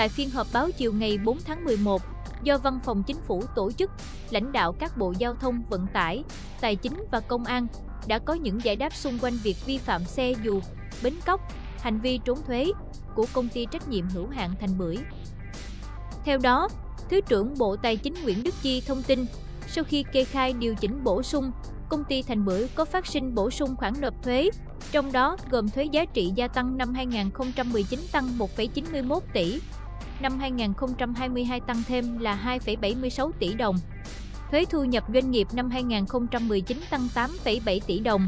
Tại phiên họp báo chiều ngày 4 tháng 11, do Văn phòng Chính phủ tổ chức, lãnh đạo các bộ giao thông vận tải, tài chính và công an đã có những giải đáp xung quanh việc vi phạm xe dù, bến cóc, hành vi trốn thuế của công ty trách nhiệm hữu hạn Thành Bưởi. Theo đó, Thứ trưởng Bộ Tài chính Nguyễn Đức Chi thông tin, sau khi kê khai điều chỉnh bổ sung, công ty Thành Bưởi có phát sinh bổ sung khoản nộp thuế, trong đó gồm thuế giá trị gia tăng năm 2019 tăng 1,91 tỷ, năm 2022 tăng thêm là 2,76 tỷ đồng. Thuế thu nhập doanh nghiệp năm 2019 tăng 8,7 tỷ đồng,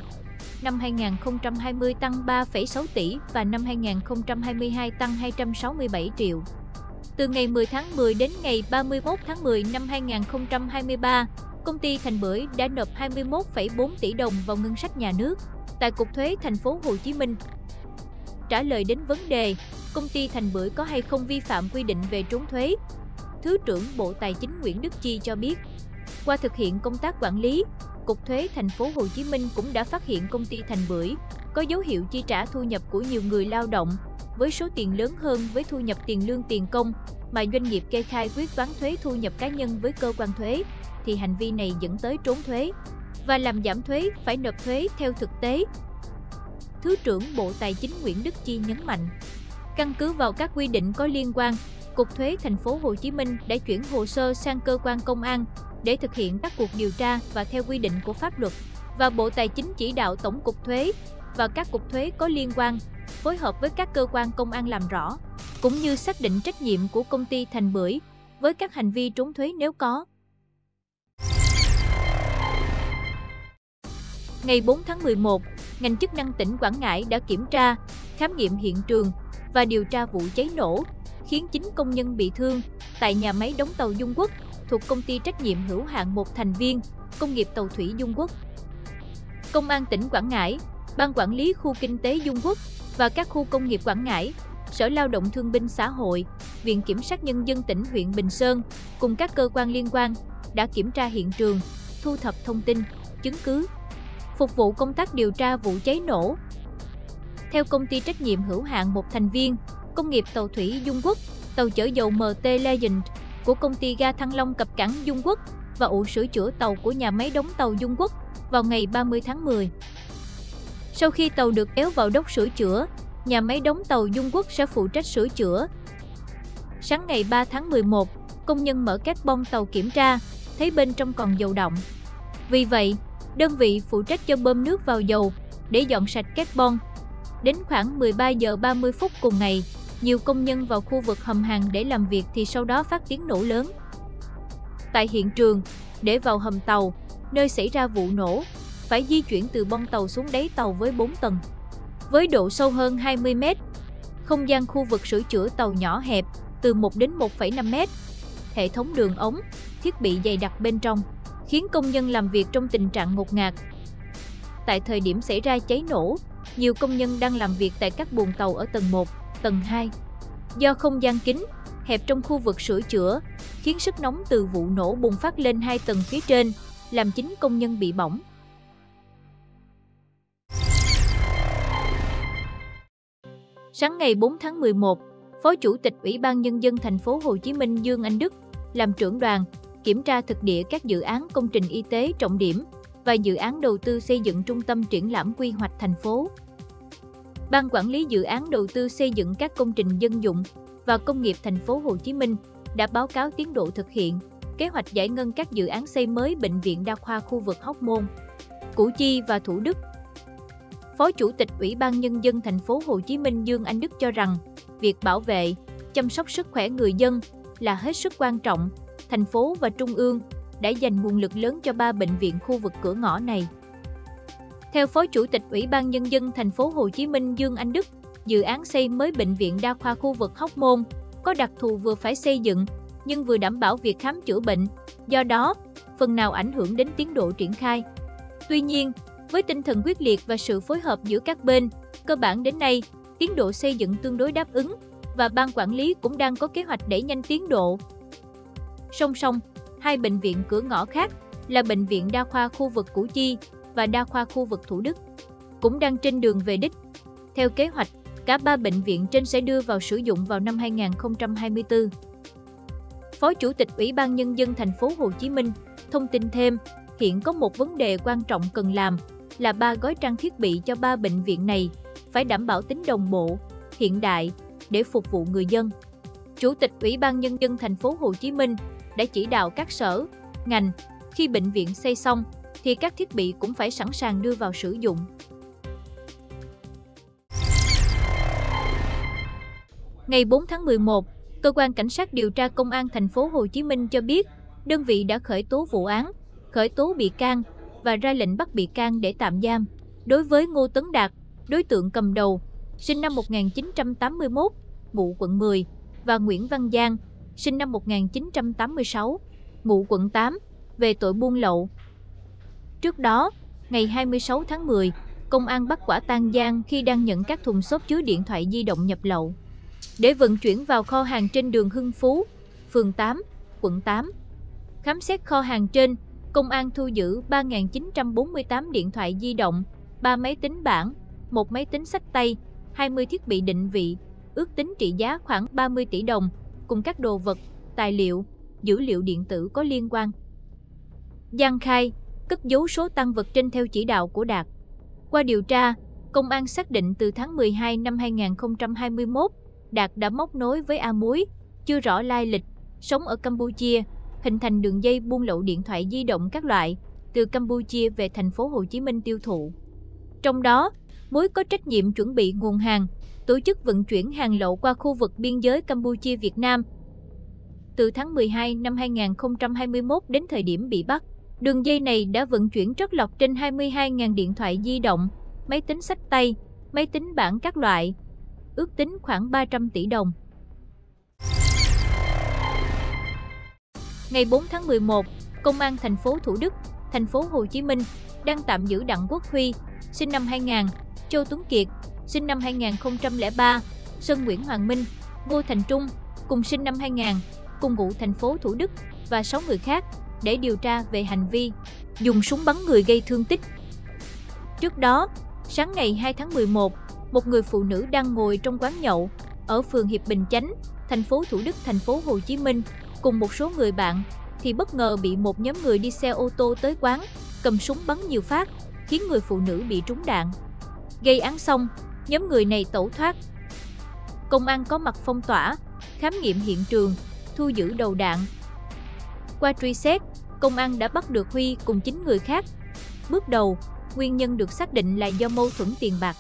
năm 2020 tăng 3,6 tỷ và năm 2022 tăng 267 triệu. Từ ngày 10 tháng 10 đến ngày 31 tháng 10 năm 2023, công ty Thành Bưởi đã nộp 21,4 tỷ đồng vào ngân sách nhà nước tại Cục Thuế thành phố Hồ Chí Minh. Trả lời đến vấn đề, công ty Thành Bưởi có hay không vi phạm quy định về trốn thuế, Thứ trưởng Bộ Tài chính Nguyễn Đức Chi cho biết, qua thực hiện công tác quản lý, Cục Thuế thành phố Hồ Chí Minh cũng đã phát hiện công ty Thành Bưởi có dấu hiệu chi trả thu nhập của nhiều người lao động với số tiền lớn hơn với thu nhập tiền lương tiền công mà doanh nghiệp kê khai quyết toán thuế thu nhập cá nhân với cơ quan thuế thì hành vi này dẫn tới trốn thuế và làm giảm thuế phải nộp thuế theo thực tế. Thứ trưởng Bộ Tài chính Nguyễn Đức Chi nhấn mạnh, căn cứ vào các quy định có liên quan, Cục Thuế thành phố Hồ Chí Minh đã chuyển hồ sơ sang cơ quan công an để thực hiện các cuộc điều tra và theo quy định của pháp luật và Bộ Tài chính chỉ đạo Tổng cục Thuế và các cục thuế có liên quan phối hợp với các cơ quan công an làm rõ, cũng như xác định trách nhiệm của công ty Thành Bưởi với các hành vi trốn thuế nếu có. Ngày 4 tháng 11, ngành chức năng tỉnh Quảng Ngãi đã kiểm tra, khám nghiệm hiện trường và điều tra vụ cháy nổ, khiến 9 công nhân bị thương tại nhà máy đóng tàu Dung Quốc thuộc công ty trách nhiệm hữu hạn một thành viên, công nghiệp tàu thủy Dung Quốc. Công an tỉnh Quảng Ngãi, Ban quản lý khu kinh tế Dung Quốc và các khu công nghiệp Quảng Ngãi, Sở Lao động Thương binh Xã hội, Viện Kiểm sát Nhân dân tỉnh huyện Bình Sơn cùng các cơ quan liên quan đã kiểm tra hiện trường, thu thập thông tin, chứng cứ, phục vụ công tác điều tra vụ cháy nổ. Theo công ty trách nhiệm hữu hạn một thành viên, công nghiệp tàu thủy Dung Quốc, tàu chở dầu MT Legend của công ty ga Thăng Long cập cảng Dung Quốc và ủ sửa chữa tàu của nhà máy đóng tàu Dung Quốc vào ngày 30 tháng 10. Sau khi tàu được kéo vào đốc sửa chữa, nhà máy đóng tàu Dung Quốc sẽ phụ trách sửa chữa. Sáng ngày 3 tháng 11, công nhân mở các bong tàu kiểm tra, thấy bên trong còn dầu động. Vì vậy, đơn vị phụ trách cho bơm nước vào dầu để dọn sạch các bon. Đến khoảng 13 giờ 30 phút cùng ngày, nhiều công nhân vào khu vực hầm hàng để làm việc thì sau đó phát tiếng nổ lớn. Tại hiện trường, để vào hầm tàu, nơi xảy ra vụ nổ, phải di chuyển từ bong tàu xuống đáy tàu với 4 tầng. Với độ sâu hơn 20 mét, không gian khu vực sửa chữa tàu nhỏ hẹp, từ 1 đến 1,5 mét. Hệ thống đường ống, thiết bị dày đặc bên trong, khiến công nhân làm việc trong tình trạng ngột ngạt. Tại thời điểm xảy ra cháy nổ, nhiều công nhân đang làm việc tại các buồng tàu ở tầng 1, tầng 2. Do không gian kín, hẹp trong khu vực sửa chữa, khiến sức nóng từ vụ nổ bùng phát lên hai tầng phía trên, làm chính công nhân bị bỏng. Sáng ngày 4 tháng 11, Phó Chủ tịch Ủy ban Nhân dân thành phố Hồ Chí Minh Dương Anh Đức làm trưởng đoàn kiểm tra thực địa các dự án công trình y tế trọng điểm và dự án đầu tư xây dựng trung tâm triển lãm quy hoạch thành phố. Ban quản lý dự án đầu tư xây dựng các công trình dân dụng và công nghiệp thành phố Hồ Chí Minh đã báo cáo tiến độ thực hiện kế hoạch giải ngân các dự án xây mới bệnh viện đa khoa khu vực Hóc Môn, Củ Chi và Thủ Đức Phó Chủ tịch Ủy ban Nhân dân thành phố Hồ Chí Minh Dương Anh Đức cho rằng, việc bảo vệ, chăm sóc sức khỏe người dân là hết sức quan trọng. Thành phố và Trung ương đã dành nguồn lực lớn cho ba bệnh viện khu vực cửa ngõ này. Theo Phó Chủ tịch Ủy ban Nhân dân thành phố Hồ Chí Minh Dương Anh Đức, dự án xây mới bệnh viện đa khoa khu vực Hóc Môn có đặc thù vừa phải xây dựng nhưng vừa đảm bảo việc khám chữa bệnh, do đó phần nào ảnh hưởng đến tiến độ triển khai. Tuy nhiên, với tinh thần quyết liệt và sự phối hợp giữa các bên, cơ bản đến nay, tiến độ xây dựng tương đối đáp ứng và ban quản lý cũng đang có kế hoạch đẩy nhanh tiến độ. Song song, hai bệnh viện cửa ngõ khác là Bệnh viện Đa khoa khu vực Củ Chi và Đa khoa khu vực Thủ Đức cũng đang trên đường về đích. Theo kế hoạch, Cả ba bệnh viện trên sẽ đưa vào sử dụng vào năm 2024. Phó Chủ tịch Ủy ban Nhân dân thành phố Hồ Chí Minh thông tin thêm, hiện có một vấn đề quan trọng cần làm là ba gói trang thiết bị cho ba bệnh viện này phải đảm bảo tính đồng bộ, hiện đại để phục vụ người dân. Chủ tịch Ủy ban Nhân dân thành phố Hồ Chí Minh đã chỉ đạo các sở, ngành, khi bệnh viện xây xong thì các thiết bị cũng phải sẵn sàng đưa vào sử dụng. Ngày 4 tháng 11, cơ quan cảnh sát điều tra công an thành phố Hồ Chí Minh cho biết, đơn vị đã khởi tố vụ án, khởi tố bị can và ra lệnh bắt bị can để tạm giam đối với Ngô Tấn Đạt, đối tượng cầm đầu, sinh năm 1981, ngụ quận 10 và Nguyễn Văn Giang, sinh năm 1986, ngụ quận 8, về tội buôn lậu. Trước đó, ngày 26 tháng 10, công an bắt quả tang Giang khi đang nhận các thùng xốp chứa điện thoại di động nhập lậu để vận chuyển vào kho hàng trên đường Hưng Phú, phường 8, quận 8. Khám xét kho hàng trên, công an thu giữ 3.948 điện thoại di động, 3 máy tính bảng, một máy tính sách tay, 20 thiết bị định vị, ước tính trị giá khoảng 30 tỷ đồng, cùng các đồ vật, tài liệu, dữ liệu điện tử có liên quan. Giang khai, cất giấu số tăng vật trên theo chỉ đạo của Đạt. Qua điều tra, công an xác định từ tháng 12 năm 2021, Đạt đã móc nối với A Muối, chưa rõ lai lịch, sống ở Campuchia, hình thành đường dây buôn lậu điện thoại di động các loại từ Campuchia về thành phố Hồ Chí Minh tiêu thụ. Trong đó, Muối có trách nhiệm chuẩn bị nguồn hàng, tổ chức vận chuyển hàng lậu qua khu vực biên giới Campuchia Việt Nam. Từ tháng 12 năm 2021 đến thời điểm bị bắt, đường dây này đã vận chuyển trót lọt trên 22.000 điện thoại di động, máy tính sách tay, máy tính bảng các loại, ước tính khoảng 300 tỷ đồng. Ngày 4 tháng 11, Công an thành phố Thủ Đức, thành phố Hồ Chí Minh đang tạm giữ Đặng Quốc Huy, sinh năm 2000, Châu Tuấn Kiệt, sinh năm 2003, Sơn Nguyễn Hoàng Minh, Ngô Thành Trung, cùng sinh năm 2000, cùng ngụ thành phố Thủ Đức và 6 người khác để điều tra về hành vi dùng súng bắn người gây thương tích. Trước đó, sáng ngày 2 tháng 11, một người phụ nữ đang ngồi trong quán nhậu ở phường Hiệp Bình Chánh, thành phố Thủ Đức, thành phố Hồ Chí Minh cùng một số người bạn thì bất ngờ bị một nhóm người đi xe ô tô tới quán, cầm súng bắn nhiều phát, khiến người phụ nữ bị trúng đạn. Gây án xong, nhóm người này tẩu thoát. Công an có mặt phong tỏa, khám nghiệm hiện trường, thu giữ đầu đạn. Qua truy xét, công an đã bắt được Huy cùng 9 người khác. Bước đầu, nguyên nhân được xác định là do mâu thuẫn tiền bạc.